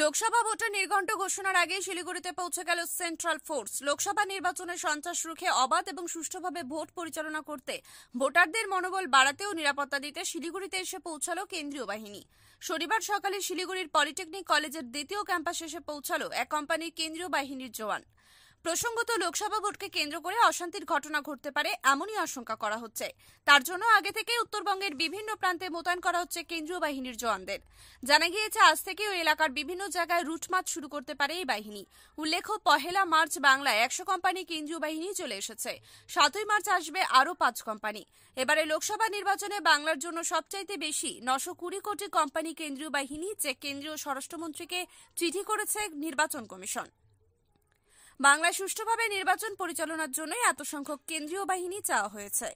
লোকসভা ভোটের নির্ঘণ্ট ঘোষণার আগে শিলিগুড়িতে পৌঁছে গেল সেন্ট্রাল ফোর্স। লোকসভা নির্বাচনে সন্ত্রাস রুখে অবাধ এবং সুষ্ঠুভাবে ভোট পরিচালনা করতে ভোটারদের মনোবল বাড়াতে ও নিরাপত্তা দিতে শিলিগুড়িতে এসে পৌঁছালো কেন্দ্রীয় বাহিনী। শনিবার সকালে শিলিগুড়ির পলিটেকনিক কলেজের দ্বিতীয় ক্যাম্পাসে এসে পৌঁছালো এক কোম্পানির কেন্দ্রীয় বাহিনীর জওয়ান। প্রসঙ্গত লোকসভা ভোটকে কেন্দ্র করে অশান্তির ঘটনা ঘটতে পারে এমনই আশঙ্কা করা হচ্ছে। তার জন্য আগে থেকে উত্তরবঙ্গের বিভিন্ন প্রান্তে মোতায়েন করা হচ্ছে কেন্দ্রীয় বাহিনীর জওয়ানদের। জানা গিয়েছে, আজ থেকে ওই এলাকার বিভিন্ন জায়গায় রুটমার্চ শুরু করতে পারে এই বাহিনী। উল্লেখ্য, পহেলা মার্চ বাংলায় একশো কোম্পানি কেন্দ্রীয় বাহিনী চলে এসেছে। সাতই মার্চ আসবে আরও পাঁচ কোম্পানি। এবারে লোকসভা নির্বাচনে বাংলার জন্য সবচাইতে বেশি নশো কুড়ি কোটি কোম্পানি কেন্দ্রীয় বাহিনী যে কেন্দ্রীয় স্বরাষ্ট্রমন্ত্রীকে চিঠি করেছে নির্বাচন কমিশন। বাংলায় সুষ্ঠুভাবে নির্বাচন পরিচালনার জন্যই এত সংখ্যক কেন্দ্রীয় বাহিনী চাওয়া হয়েছে।